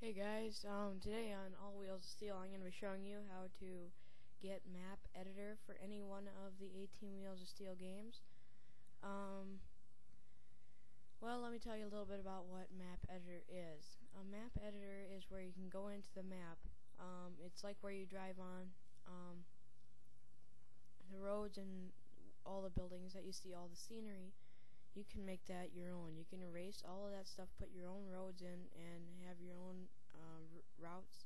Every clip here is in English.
Hey guys, um, today on All Wheels of Steel I'm going to be showing you how to get map editor for any one of the 18 Wheels of Steel games. Um, well, let me tell you a little bit about what map editor is. A map editor is where you can go into the map. Um, it's like where you drive on um, the roads and all the buildings that you see, all the scenery you can make that your own. You can erase all of that stuff, put your own roads in, and have your own uh, routes.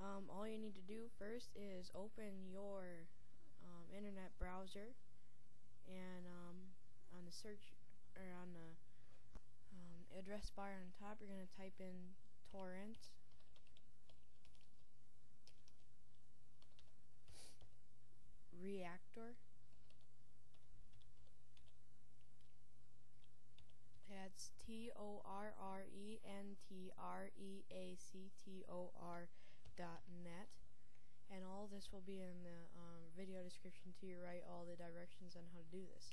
Um, all you need to do first is open your um, internet browser, and um, on the search or on the um, address bar on top, you're going to type in torrent. Reactor That's T O R R N T R E A C T O R dot net. And all this will be in the um, video description to your right, all the directions on how to do this.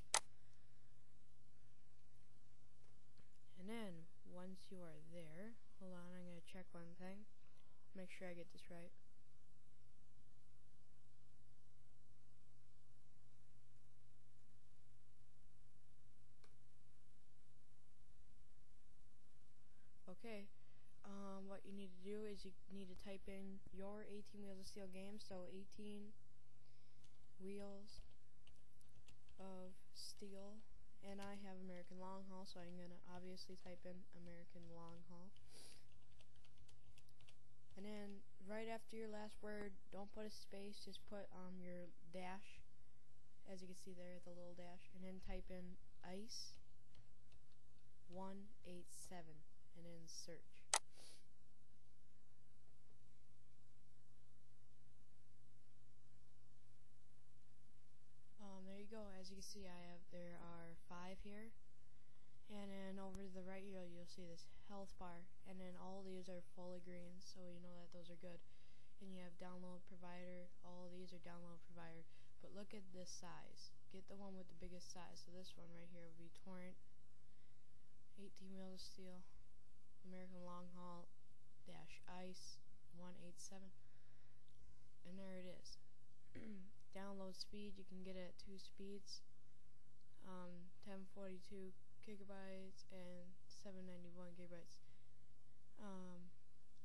And then, once you are there, hold on, I'm going to check one thing. Make sure I get this right. Okay, um, what you need to do is you need to type in your 18 Wheels of Steel game, so 18 Wheels of Steel, and I have American Long Haul, so I'm going to obviously type in American Long Haul. And then right after your last word, don't put a space, just put um, your dash, as you can see there, the little dash, and then type in ICE 187 and then search. Um, there you go. As you can see, I have there are five here, and then over to the right here you'll see this health bar, and then all these are fully green, so you know that those are good. And you have download provider. All these are download provider. But look at this size. Get the one with the biggest size. So this one right here would be torrent. 18 wheels of steel. American Long Haul dash ice 187 and there it is download speed you can get it at two speeds. Um, 1042 gigabytes and 791 gigabytes. Um,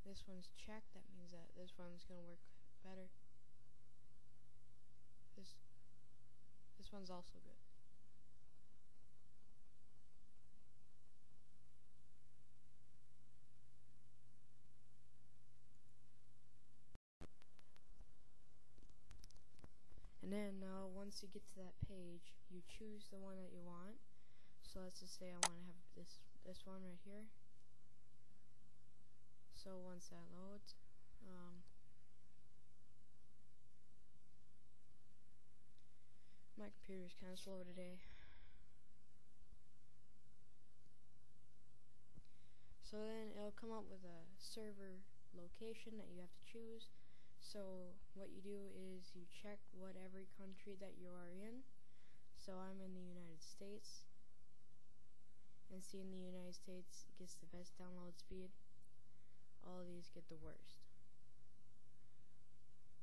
this one's checked that means that this one's gonna work better. This this one's also good then uh, once you get to that page, you choose the one that you want. So let's just say I want to have this this one right here. So once that loads, um, my computer is kind of slow today. So then it'll come up with a server location that you have to choose. So what you do is you check what every country that you are in. So I'm in the United States. And see in the United States gets the best download speed. All of these get the worst.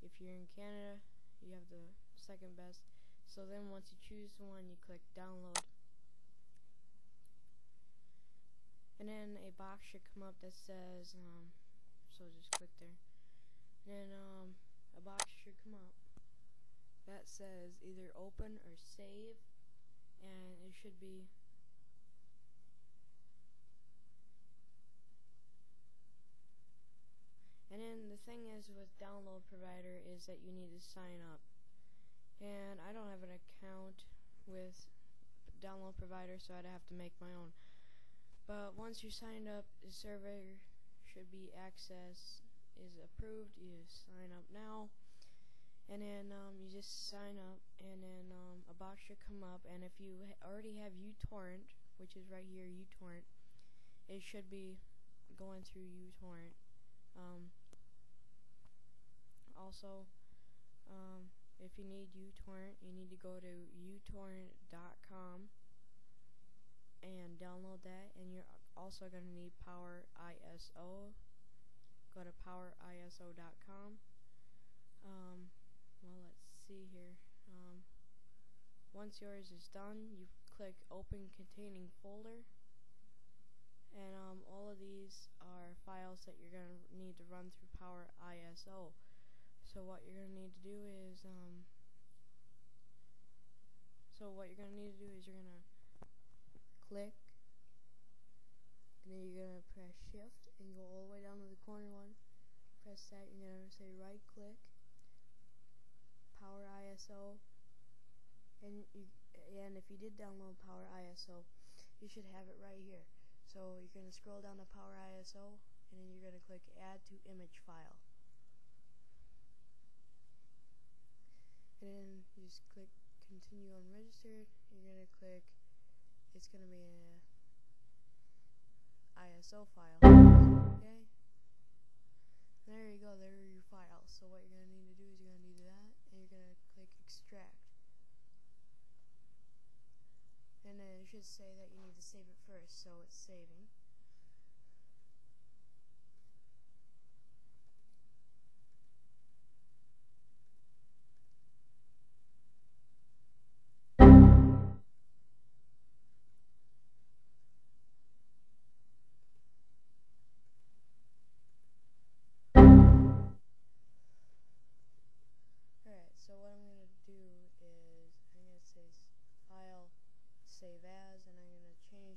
If you're in Canada, you have the second best. So then once you choose one, you click download. And then a box should come up that says, um, so just click there then um, a box should come up that says either open or save and it should be and then the thing is with download provider is that you need to sign up. And I don't have an account with download provider so I'd have to make my own. But once you signed up the server should be accessed is approved, you sign up now. And then um, you just sign up, and then um, a box should come up. And if you already have uTorrent, which is right here, uTorrent, it should be going through uTorrent. Um, also, um, if you need uTorrent, you need to go to utorrent.com and download that. And you're also going to need Power ISO go to poweriso.com. Um, well, let's see here. Um, once yours is done, you click Open Containing Folder. And um, all of these are files that you're going to need to run through Power ISO. So what you're going to need to do is, um, so what you're going to need to do is you're going to click, and then you're to press Shift and go all the way down to the corner one. Press that, you're to say right click, Power ISO, and you, and if you did download Power ISO, you should have it right here. So you're to scroll down to Power ISO and then you're going to click Add to Image File. And then you just click Continue Unregistered. You're going to click, it's going to be a ISO file. Okay? There you go, there are your files. So what you're going to need to do is you're going to need do that and you're going to click Extract. And then it should say that you need to save it first, so it's saving.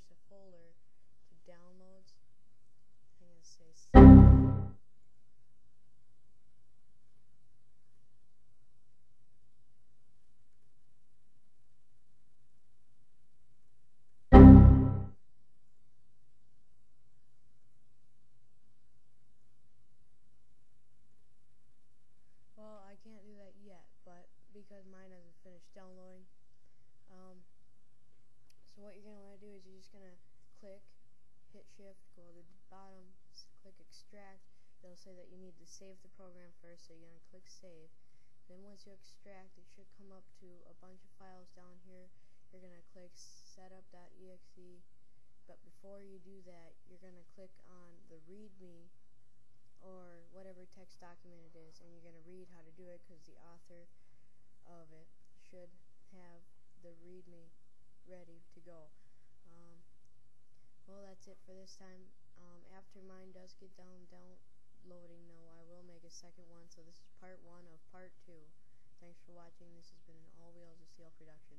The folder to downloads. I'm going to say to do is you're just to click, hit shift, go to the bottom, click extract. It'll say that you need to save the program first, so you're to click save. Then once you extract, it should come up to a bunch of files down here. You're going to click setup.exe. But before you do that, you're going to click on the readme or whatever text document it is, and you're going to read how to do it because the author of it should have the readme ready to go. That's it for this time. Um, after mine does get down downloading, though, I will make a second one. So this is part one of part two. Thanks for watching. This has been an All Wheels of Steel production.